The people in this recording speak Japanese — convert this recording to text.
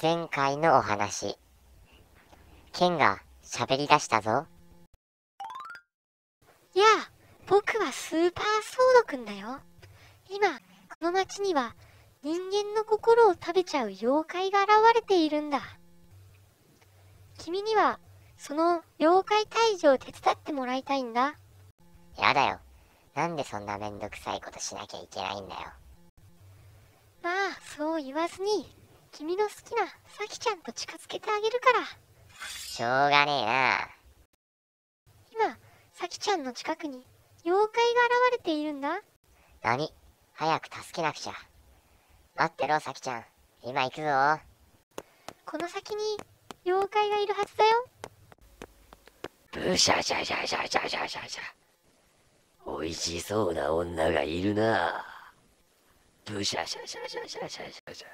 前回のお話。ケンが喋り出したぞ。いや、僕はスーパーソードくんだよ。今、この町には人間の心を食べちゃう妖怪が現れているんだ。君には、その妖怪退治を手伝ってもらいたいんだ。やだよ。なんでそんなめんどくさいことしなきゃいけないんだよ。まあ、そう言わずに、君の好きなサキちゃんと近づけてあげるから。しょうがねえな。今、サキちゃんの近くに妖怪が現れているんだ。何？早く助けなくちゃ。待ってろ、さきちゃん。今行くぞ。この先に妖怪がいるはずだよ。ブシャシャシャシャシャシャシャシャ。美味しそうな女がいるな。ブシャシャシャシャシャシャシャシャ。